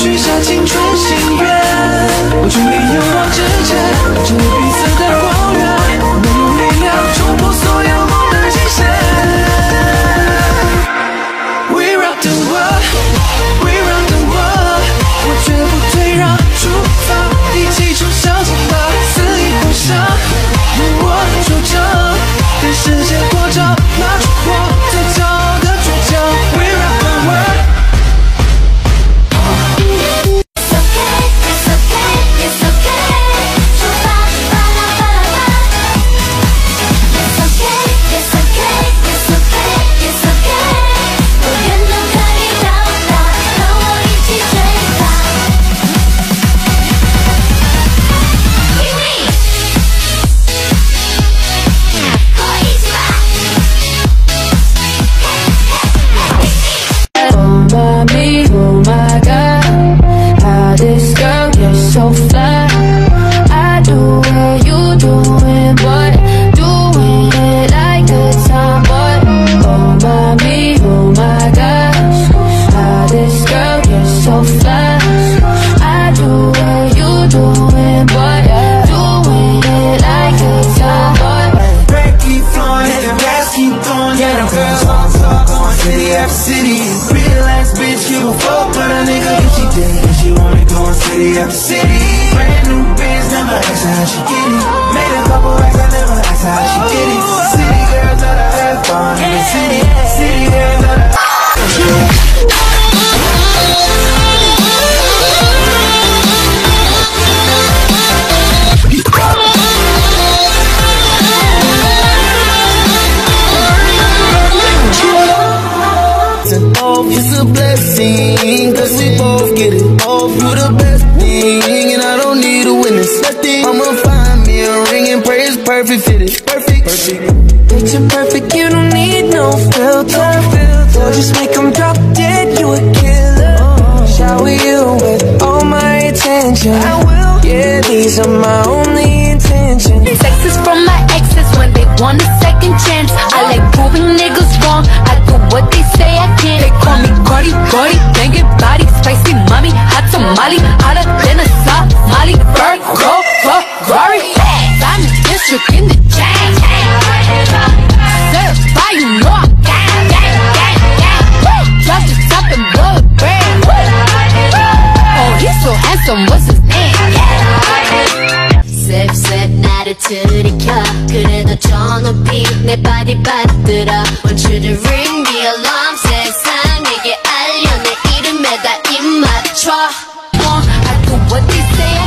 许下青春心愿，我紧你有我之间，照亮彼此的光源。没用力量冲破所有梦的极限。We rock the world，We rock the world，我绝不退让，出发，一起冲向前方，肆意狂想，用我的主张，让世界过招。Going city city. Real ass bitch, give a fuck what a nigga she did. She wanna go on city after city. Brand new bands, never ask her how she get blessing, cause we both get it. Hope you the best thing, and I don't need a witness. Nothing. I'ma find me a ring and pray it's perfect fit it. Perfect. Perfect. Picture perfect, you don't need no filter. Or just make them drop dead, you a killer. Shower you with all my attention. I will. Yeah, these are my some what's his name 셉셉 나를 들이켜 그래도 저 높이 내 바디 받들어 Want you to ring the alarm 세상에게 알려 내 이름에다 입 맞춰 I do what they say